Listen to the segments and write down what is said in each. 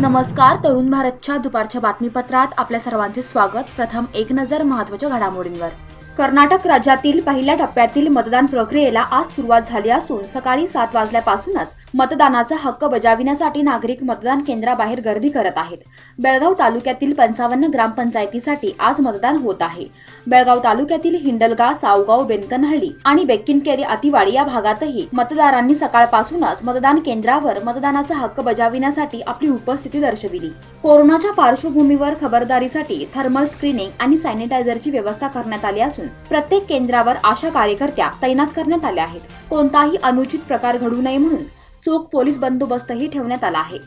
नमस्कार तरुण भारतच्या दुपारच्या बातमीपत्रात आपल्या सर्वांचे स्वागत. प्रथम एक नजर महत्त्वाच्या घडामोडींवर. कर्नाटक राज्यातील पहिल्या टप्प्यातील मतदान प्रक्रियेला आज सुरुवात झाली असून सकाळी सात वाजल्यापासूनच मतदानाचा हक्क बजाविण्यासाठी नागरिक मतदान केंद्राबाहेर गर्दी करत आहेत. बेळगाव तालुक्यातील पंचावन्न ग्रामपंचायतीसाठी आज मतदान होत आहे. बेळगाव तालुक्यातील हिंडलगा सावगाव बेनकनहळ्ळी आणि बेक्किनकेरी अतिवाडी या भागातही मतदारांनी सकाळपासूनच मतदान केंद्रावर मतदानाचा हक्क बजाविण्यासाठी आपली उपस्थिती दर्शविली. कोरोनाच्या पार्श्वभूमीवर खबरदारीसाठी थर्मल स्क्रीनिंग आणि सॅनिटायझरची व्यवस्था करण्यात आली असून प्रत्येक केंद्रावर आशा कार्यकर्त्या तैनात करण्यात आल्या आहेत. कोणताही अनुचित प्रकार घडू नये म्हणून चोख पोलीस बंदोबस्तही ठेवण्यात आला आहे.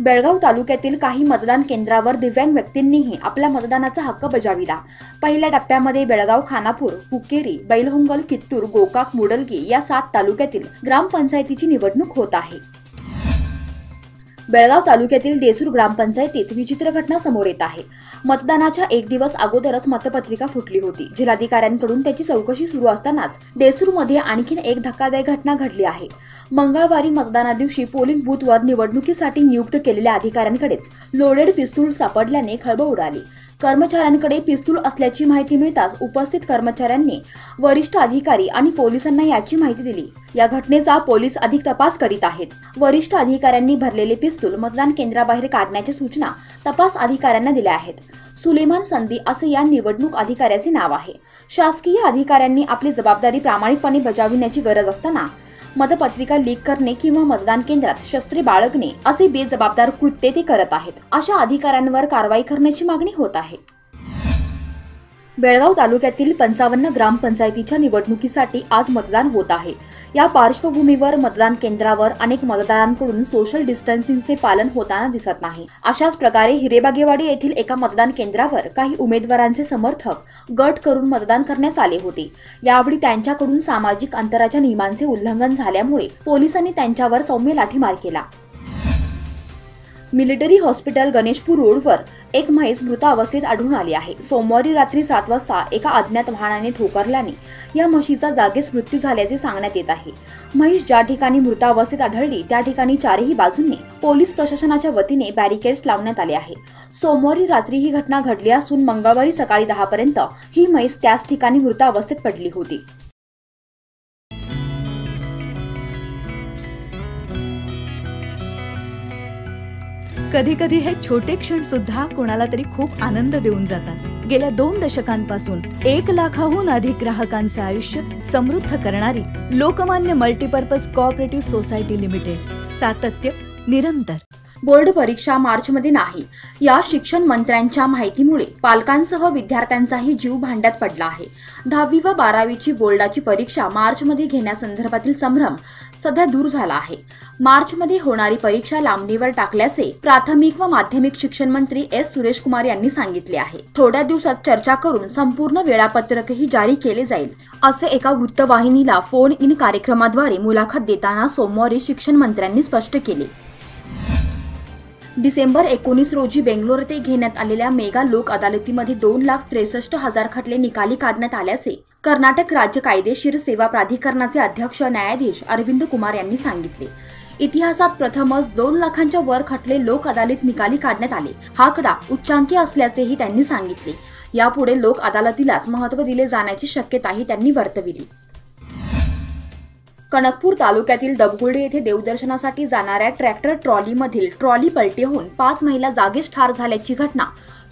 बेळगाव तालुक्यातील काही मतदान केंद्रावर दिव्यांग व्यक्तींनीही आपला मतदानाचा हक्क बजाविला. पहिल्या टप्प्यामध्ये बेळगाव खानापूर हुक्केरी बैलहोंगल कित्तूर गोकाक मुडलगी या सात तालुक्यातील ग्रामपंचायतीची निवडणूक होत आहे. बेळगाव तालुक्यातील देसूर ग्रामपंचायतीत विचित्र घटना समोर येत आहे. मतदानाच्या एक दिवस अगोदरच मतपत्रिका फुटली होती. जिल्हाधिकाऱ्यांकडून त्याची चौकशी सुरू असतानाच देसूरमध्ये आणखीन एक धक्कादायक घटना घडली आहे. मंगळवारी मतदाना दिवशी पोलिंग बूथवर निवडणुकीसाठी नियुक्त केलेल्या अधिकाऱ्यांकडेच लोडेड पिस्तूल सापडल्याने खळबळ उडाली. कर्मचाऱ्यांकडे पिस्तूल असल्याची माहिती मिळताच उपस्थित कर्मचाऱ्यांनी वरिष्ठ अधिकारी आणि पोलिसांना याची माहिती दिली. या घटनेचा पोलीस अधिक तपास करीत आहेत. वरिष्ठ अधिकाऱ्यांनी भरलेले पिस्तूल मतदान केंद्राबाहेर काढण्याच्या सूचना तपास अधिकाऱ्यांना दिल्या आहेत. सुलेमान संधी असे या निवडणूक अधिकाऱ्याचे नाव आहे. शासकीय अधिकाऱ्यांनी आपली जबाबदारी प्रामाणिकपणे बजाविण्याची गरज असताना मतपत्रिका लीक करणे किंवा मतदान केंद्रात शस्त्रे बाळगणे असे बेजबाबदार कृत्य ते करत आहेत. अशा अधिकाऱ्यांवर कारवाई करण्याची मागणी होत आहे. बेळगाव तालुक्यातील पंचावन्न ग्रामपंचायतीच्या निवडणुकीसाठी आज मतदान होत आहे. या पार्श्वभूमीवर मतदान केंद्रावर अनेक मतदारांकडून सोशल डिस्टन्सिंगचे पालन होताना दिसत नाही. अशाच प्रकारे हिरेबागेवाडी येथील एका मतदान केंद्रावर काही उमेदवारांचे समर्थक गट करून मतदान करण्यास आले होते. यावेळी त्यांच्याकडून सामाजिक अंतराच्या नियमांचे उल्लंघन झाल्यामुळे पोलिसांनी त्यांच्यावर सौम्य लाठीमार केला. मिलिटरी हॉस्पिटल गणेशपूर रोडवर एक म्हैस मृत अवस्थेत आढळून आली आहे. सोमवारी रात्री सात वाजता एका अज्ञात वाहनाने ठोकरल्याने या म्हशीचा जागीच मृत्यू झाल्याचे सांगण्यात येत आहे. म्हैस ज्या ठिकाणी मृत अवस्थेत आढळली त्या ठिकाणी चारही बाजूंनी पोलीस प्रशासनाच्या वतीने बॅरिकेड्स लावण्यात आले आहे. सोमवारी रात्री ही घटना घडली असून मंगळवारी सकाळी दहापर्यंत ही म्हैस त्याच ठिकाणी मृत अवस्थेत पडली होती. कधी कधी हे छोटे क्षण सुद्धा कोणाला तरी खूप आनंद देऊन जातात. गेल्या दोन दशकांपासून एक लाखाहून अधिक ग्राहकांचे आयुष्य समृद्ध करणारी Lokmanya multipurpose cooperative society limited सातत्य निरंतर. बोर्ड परीक्षा मार्चमध्ये नाही. या शिक्षण मंत्र्यांच्या माहितीमुळे पालकांसह विद्यार्थ्यांचाही जीव भांड्यात पडला आहे. दहावी व बारावीची बोर्डाची परीक्षा मार्चमध्ये घेण्यासंदर्भातील संभ्रम सध्या दूर झाला आहे. मार्चमध्ये होणारी परीक्षा लांबणीवर टाकल्याचे प्राथमिक व माध्यमिक शिक्षण मंत्री एस. सुरेश कुमार यांनी सांगितले आहे. थोड्या दिवसात चर्चा करून संपूर्ण वेळापत्रकही जारी केले जाईल असे एका वृत्तवाहिनीला फोन इन कार्यक्रमाद्वारे मुलाखत देताना सोमवारी शिक्षण मंत्र्यांनी स्पष्ट केले. डिसेंबर एकोणीस रोजी बेंगलोर येथे घेण्यात आलेल्या मेगा लोक अदालतीमध्ये दोन लाख त्रेसष्ट हजार खटले निकाली काढण्यात आल्याचे कर्नाटक राज्य कायदेशीर सेवा प्राधिकरणाचे अध्यक्ष न्यायाधीश अरविंद कुमार यांनी सांगितले. इतिहासात प्रथमच दोन लाखांच्या वर खटले लोक अदालत निकाली काढण्यात आले. हा आकडा उच्चांकी असल्याचेही त्यांनी सांगितले. यापुढे लोक अदालतीलाच महत्त्व दिले जाण्याची शक्यताही त्यांनी वर्तविली. कनकपूर तालुक्यातील दबगुर्डे येथे देवदर्शनासाठी जाणाऱ्या ट्रॅक्टर ट्रॉलीमधील ट्रॉली पलटी होऊन पाच महिला जागीच ठार झाल्याची घटना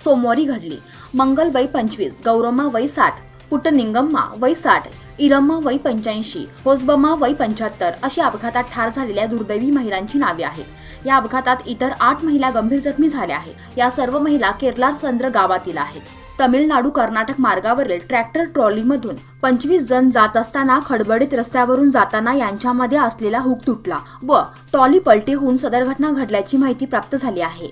सोमवारी घडली. मंगल वय पंचवीस गौरम्मा वय साठ पुटनिंगम्मा वय साठ इरम्मा वय पंच्याऐंशी होसबम्मा वय पंच्याहत्तर अशी अपघातात ठार झालेल्या दुर्दैवी महिलांची नावे आहेत. या अपघातात इतर आठ महिला गंभीर जखमी झाल्या आहेत. या सर्व महिला केरला चंद्र गावातील आहेत. तमिळनाडू कर्नाटक मार्गावरील ट्रॅक्टर ट्रॉलीमधून पंचवीस जण जात असताना खडबडीत रस्त्यावरून जाताना यांच्यामध्ये असलेला हुक तुटला व ट्रॉली पलटी होऊन सदर घटना घडल्याची माहिती प्राप्त झाली आहे.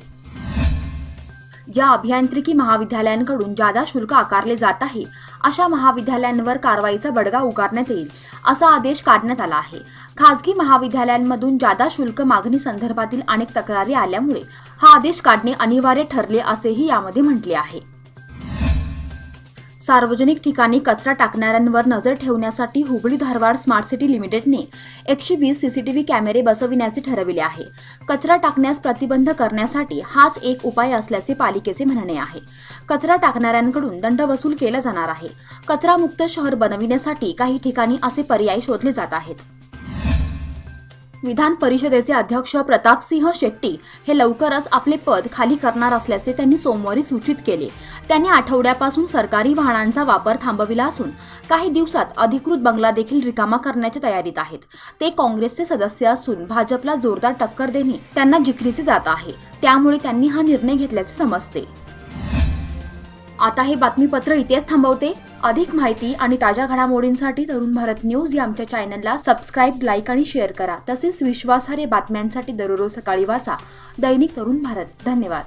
ज्या अभियांत्रिकी महाविद्यालयांकडून जादा शुल्क आकारले जात आहे अशा महाविद्यालयांवर कारवाईचा बडगा उगारण्यात येईल असा आदेश काढण्यात आला आहे. खासगी महाविद्यालयांमधून जादा शुल्क मागणी संदर्भातील अनेक तक्रारी आल्यामुळे हा आदेश काढणे अनिवार्य ठरले असेही यामध्ये म्हटले आहे. सार्वजनिक ठिकाणी कचरा टाकणाऱ्यांवर नजर ठेवण्यासाठी हुबळी धारवाड स्मार्ट सिटी लिमिटेडने एकशे वीस सीसीटीव्ही कॅमेरे बसविण्याचे ठरविले आहे. कचरा टाकण्यास प्रतिबंध करण्यासाठी हाच एक उपाय असल्याचे पालिकेचे म्हणणे आहे. कचरा टाकणाऱ्यांकडून दंड वसूल केला जाणार आहे. कचरामुक्त शहर बनविण्यासाठी काही ठिकाणी असे पर्याय शोधले जात आहेत. विधान परिषदेचे अध्यक्ष प्रतापसिंह शेट्टी हे लवकरच आपले पद खाली करणार असल्याचे त्यांनी सोमवारी सूचित केले. त्यांनी आठवड्यापासून सरकारी वाहनांचा वापर थांबविला असून काही दिवसात अधिकृत बंगला देखील रिकामा करण्याच्या तयारीत आहेत. ते काँग्रेसचे सदस्य असून भाजपला जोरदार टक्कर देणे त्यांना जिकरीचे जात आहे. त्यामुळे त्यांनी हा निर्णय घेतल्याचे समजते. आता हे बातमीपत्र इथेच थांबवते. अधिक माहिती आणि ताज्या घडामोडींसाठी तरुण भारत न्यूज या आमच्या चॅनलला सबस्क्राईब लाईक आणि शेअर करा. तसेच विश्वासार्ह बातम्यांसाठी दररोज सकाळी वाचा. दैनिक तरुण भारत. धन्यवाद.